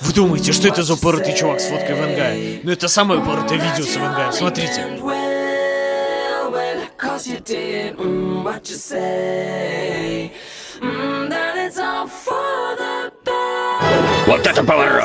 Вы думаете, что это за упоротый чувак с фоткой Ванга? Ну это самое упоротое видео с Ванга. Смотрите. Вот это поворот!